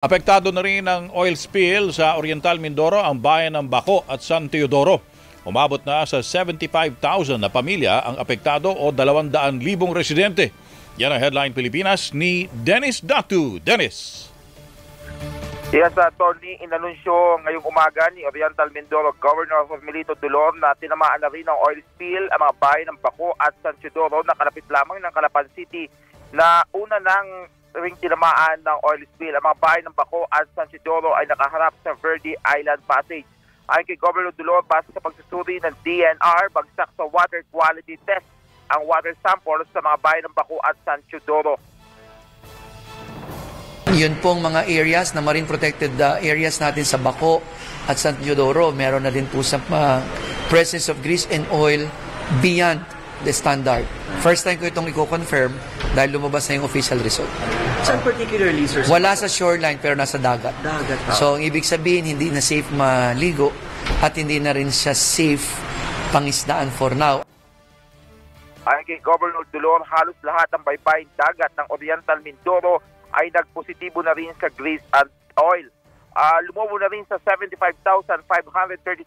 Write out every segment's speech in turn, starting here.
Apektado na rin ng oil spill sa Oriental Mindoro ang bayan ng Baco at San Teodoro. Umabot na sa 75,000 na pamilya ang apektado o 200,000 residente. Yan ang Headline Pilipinas ni Dennis Datu. Dennis. Yes, Attorney, inanunsyo ngayong umaga ni Oriental Mindoro Governor Milito Dulor na tinamaan na rin ng oil spill ang mga bayan ng Baco at San Teodoro na kalapit lamang ng Calapan City na una ng ring tinamaan ng oil spill. Ang mga bahay ng Baco at San Isidoro ay nakaharap sa Verde Island Passage. Ayon kay Governor Dulor, base sa pagsusuri ng DNR, bagsak sa water quality test ang water samples sa mga bahay ng Baco at San Isidoro. Yun pong mga areas na marine protected uh, areas natin sa Baco at San Teodoro, meron na din po sa uh, presence of grease and oil beyond the standard. First time ko itong i-confirm dahil lumabas na yung official result. Saan particularly, sir? Wala sa shoreline pero nasa dagat. Dagat pa. So, ang ibig sabihin, hindi na safe maligo at hindi na rin siya safe pangisdaan for now. Ayon kay Governor Dulor, halos lahat ng baybayin dagat ng Oriental Mindoro ay nagpositibo na rin sa grease and oil. Uh, lumobo na rin sa 75,532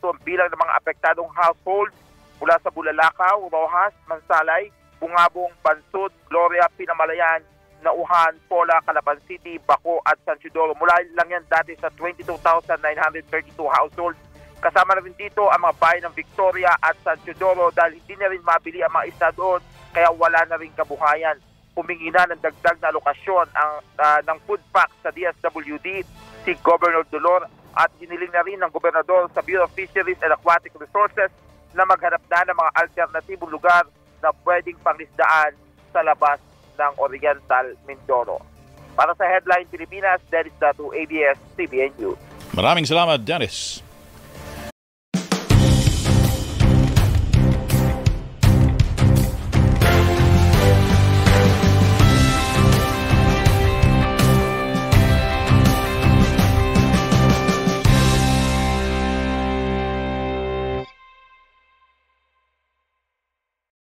ang bilang ng mga apektadong households mula sa Bulalakaw, Rojas, Mansalay, Bungabong, Bansud, Gloria, Pinamalayan, Nauhan, Pola, Calapan City, Baco at San Isidoro. Mula lang yan dati sa 22,932 households. Kasama na rin dito ang mga bayan ng Victoria at San Isidoro dahil hindi na rin mabili ang mga isa doon kaya wala na rin kabuhayan. Humingi na ng dagdag na lokasyon ang, uh, ng food pack sa DSWD si Governor Dolor at hiniling na rin ng Gobernador sa Bureau of Fisheries and Aquatic Resources na maghanap na ng mga alternatibong lugar na pwedeng pangisdaan sa labas ng Oriental Mindoro. Para sa Headline Pilipinas, Dennis Datu, ABS-CBN News. Maraming salamat, Dennis.